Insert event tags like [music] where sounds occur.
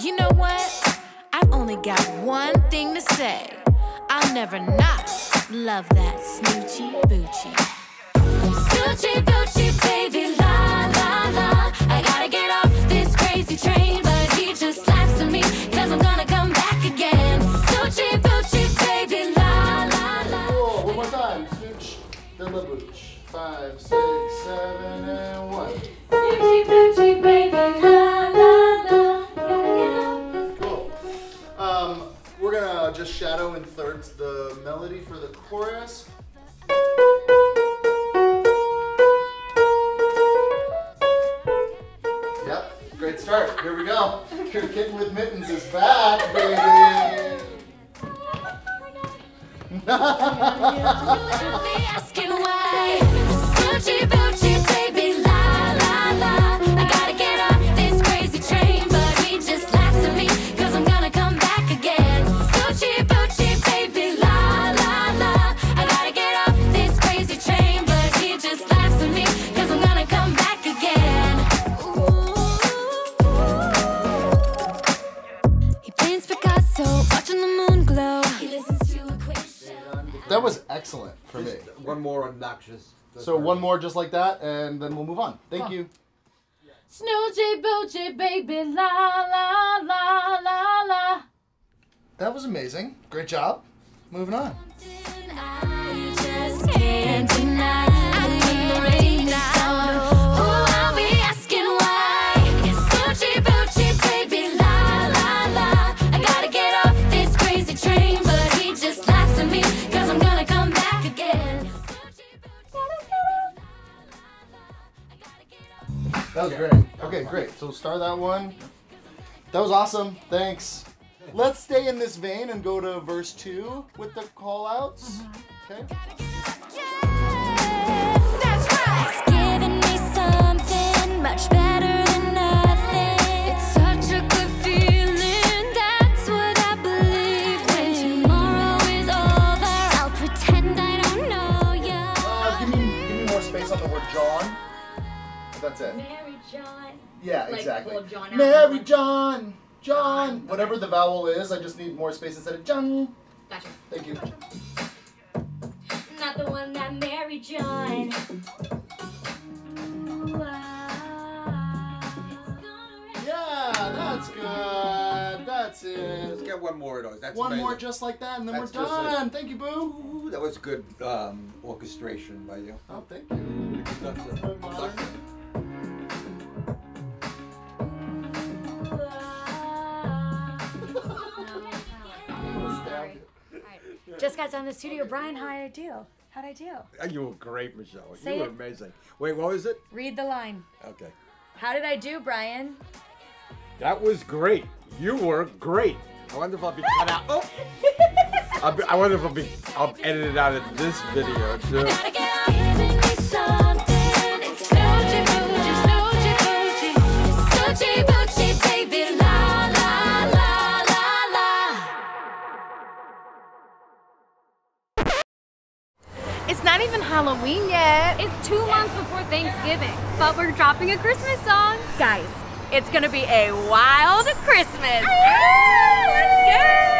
You know what? I've only got one thing to say. I'll never not love that snoochie boochie. Snoochie boochie, baby, la la la. I gotta get off this crazy train, but he just laughs at me, cause I'm gonna come back again. Snoochie boochie, baby, la la la. Whoa, one more time. Snooch, the booch. Five, six, seven, and one. Snoochie boochie, baby, for the chorus. Yep, great start. Here we go. Your kid with mittens is back, baby. [laughs] asking why. That was excellent for me. One more obnoxious. So one more just like that, and then we'll move on. Thank you. Snoochie boochie baby la la la la la. That was amazing. Great job. Moving on. That was great. Okay, great. So start that one. That was awesome. Thanks. Let's stay in this vein and go to verse two with the call outs. Okay. That's right. It's giving me something much better than nothing. It's such a good feeling. That's what I believe. When tomorrow is over, I'll pretend I don't know ya. Give me give me more space on the word John. That's it. Mary John. Yeah, Like, exactly. pull John out. Mary John. John. John, Whatever the vowel is, I just need more space instead of John. Gotcha. Thank you. Not the one that married John. Yeah, that's good. That's it. Let's it. get one more of those. That's One more just like that, and then That's we're just it. done. Thank you, Boo. Ooh, that was good um, orchestration by you. Oh, thank you. Just got done the studio. Brian, how'd I do? How'd I do? Uh, You were great, Michelle. Say you were it. amazing. Wait, what was it? Read the line. Okay. How did I do, Brian? That was great. You were great. I wonder if I'll be cut out. Oh! [laughs] I'll be, I wonder if I'll be I'll edit it out of this video too. It's not even Halloween yet. It's two months before Thanksgiving, but we're dropping a Christmas song. Guys, it's gonna be a wild Christmas. Let's go!